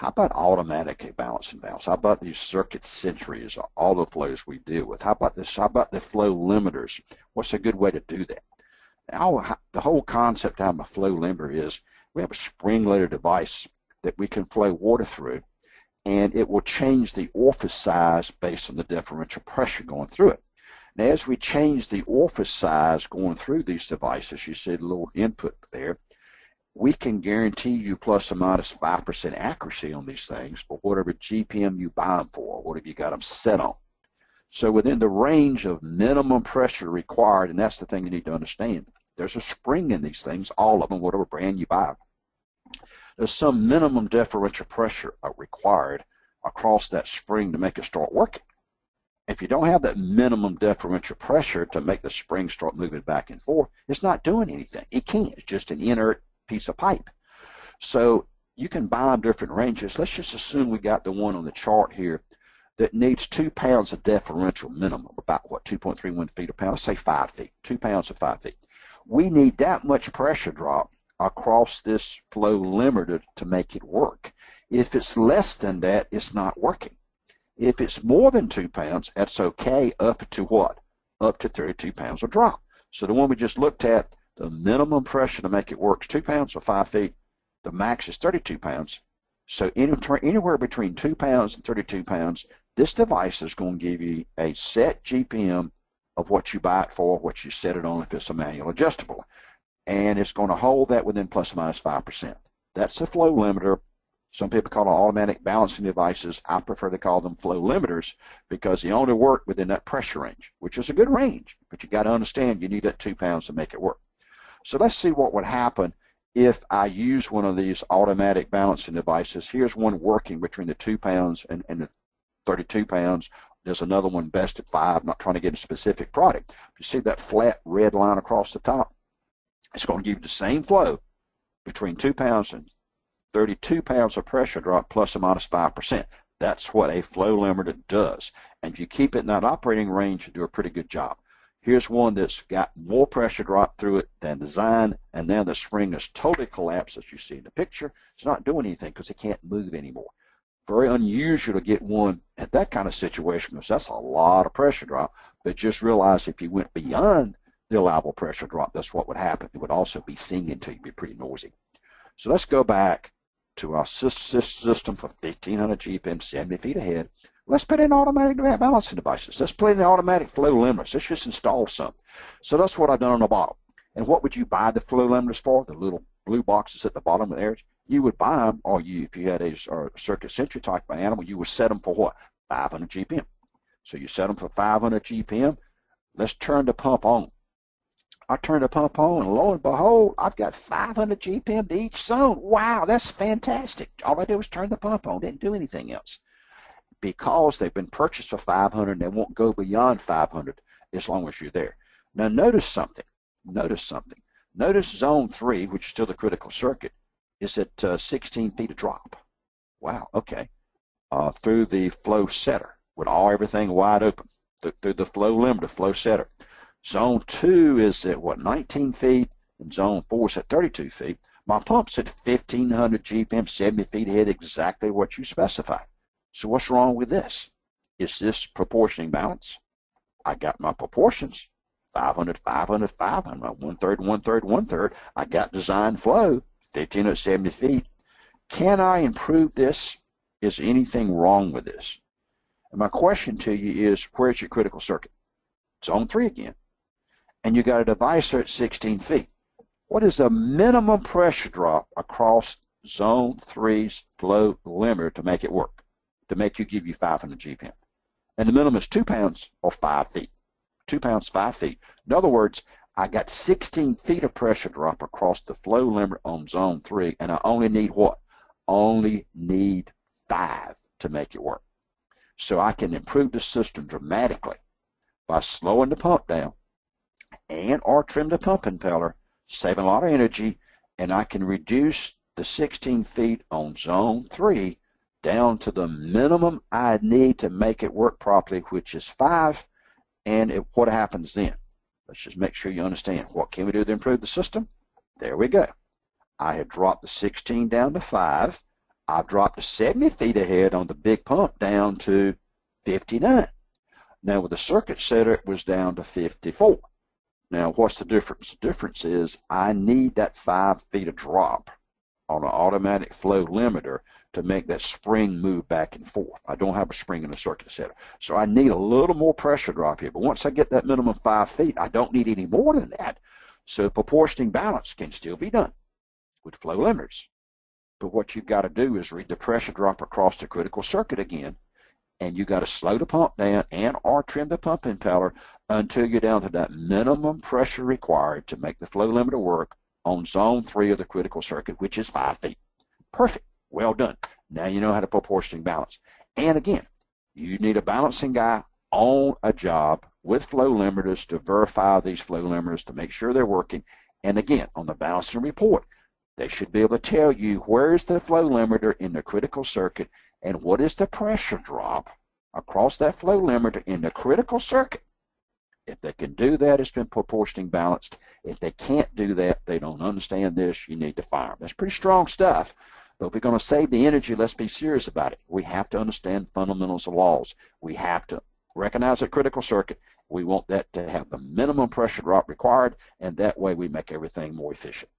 How about automatic balancing valves? How about these circuit setters, all the flows we deal with? How about this? How about the flow limiters? What's a good way to do that? Now, the whole concept of a flow limiter is we have a spring-loaded device that we can flow water through, and it will change the orifice size based on the differential pressure going through it. Now, as we change the orifice size going through these devices, you see the little input there, we can guarantee you plus or minus 5% accuracy on these things for whatever GPM you buy them for, whatever you got them set on. So within the range of minimum pressure required, and that's the thing you need to understand, there's a spring in these things, all of them, whatever brand you buy. There's some minimum differential pressure uh, required across that spring to make it start working. If you don't have that minimum differential pressure to make the spring start moving back and forth, it's not doing anything. It can't. It's just an inert piece of pipe. So you can buy different ranges. Let's just assume we got the one on the chart here that needs two pounds of differential minimum, about what, 2.31 feet a pound, say five feet, two pounds of five feet. We need that much pressure drop across this flow limiter to make it work. If it's less than that, it's not working. If it's more than two pounds, that's okay up to what? Up to 32 pounds of drop. So the one we just looked at, the minimum pressure to make it work is 2 pounds or 5 feet. The max is 32 pounds. So anywhere between 2 pounds and 32 pounds, this device is going to give you a set GPM of what you buy it for, what you set it on if it's a manual adjustable. And it's going to hold that within plus or minus 5%. That's the flow limiter. Some people call them automatic balancing devices. I prefer to call them flow limiters because they only work within that pressure range, which is a good range. But you got to understand you need that two pounds to make it work. So let's see what would happen if I use one of these automatic balancing devices. Here's one working between the two pounds and, and the 32 pounds. There's another one best at five. I'm not trying to get a specific product. You see that flat red line across the top, it's going to give you the same flow between two pounds and 32 pounds of pressure drop plus or minus 5%. That's what a flow limiter does. And if you keep it in that operating range, you do a pretty good job. Here's one that's got more pressure drop through it than design, and now the spring is totally collapsed, as you see in the picture. It's not doing anything because it can't move anymore. Very unusual to get one at that kind of situation because that's a lot of pressure drop. But just realize if you went beyond the allowable pressure drop, that's what would happen. It would also be singing to you, be pretty noisy. So let's go back to our system for 1500 GPM, 70 feet ahead. Let's put in automatic balancing devices. Let's put in the automatic flow limiters. Let's just install some. So that's what I've done on the bottom. And what would you buy the flow limiters for? The little blue boxes at the bottom of the edge? You would buy them, or you, if you had a, circuit setter type of animal, you would set them for what? 500 GPM. So you set them for 500 GPM. Let's turn the pump on. I turn the pump on, and lo and behold, I've got 500 GPM to each zone. Wow, that's fantastic. All I did was turn the pump on, didn't do anything else because they've been purchased for 500 and they won't go beyond 500 as long as you're there. Now notice something. Notice something. Notice zone 3, which is still the critical circuit, is at uh, 16 feet of drop. Wow, okay. Uh, through the flow setter with all everything wide open. Th through the flow limiter, flow setter. Zone 2 is at what, 19 feet, and zone 4 is at 32 feet. My pump's at 1500 GPM, 70 feet ahead, exactly what you specified. So what's wrong with this? Is this proportioning balance? I got my proportions. 500, 500, 500, one third, one third, one third. I got design flow, 1570 feet. Can I improve this? Is anything wrong with this? And my question to you is, where's your critical circuit? It's Zone 3 again. And you got a divisor at 16 feet. What is the minimum pressure drop across zone 3's flow limiter to make it work? To make you give you 500 GPM. And the minimum is two pounds or five feet. Two pounds, five feet. In other words, I got 16 feet of pressure drop across the flow limit on zone three, and I only need what? Only need five to make it work. So I can improve the system dramatically by slowing the pump down and or trim the pump impeller, saving a lot of energy, and I can reduce the 16 feet on zone three down to the minimum I need to make it work properly, which is five. And it, what happens then? Let's just make sure you understand. What can we do to improve the system? There we go. I had dropped the 16 down to five. I've dropped to 70 feet ahead on the big pump down to 59. Now with the circuit setter, it was down to 54. Now what's the difference? The difference is I need that five feet of drop on an automatic flow limiter to make that spring move back and forth. I don't have a spring in the circuit setter. So I need a little more pressure drop here. But once I get that minimum five feet, I don't need any more than that. So proportioning balance can still be done with flow limiters. But what you've got to do is read the pressure drop across the critical circuit again. And you've got to slow the pump down and or trim the pump impeller until you're down to that minimum pressure required to make the flow limiter work on zone three of the critical circuit, which is five feet. Perfect. Well done. Now you know how to proportioning balance. And again, you need a balancing guy on a job with flow limiters to verify these flow limiters to make sure they're working. And again, on the balancing report, they should be able to tell you where is the flow limiter in the critical circuit and what is the pressure drop across that flow limiter in the critical circuit. If they can do that, it's been proportioning balanced. If they can't do that, they don't understand this, you need to fire them. That's pretty strong stuff. But if we're going to save the energy, let's be serious about it. We have to understand fundamentals of laws. We have to recognize a critical circuit. We want that to have the minimum pressure drop required, and that way we make everything more efficient.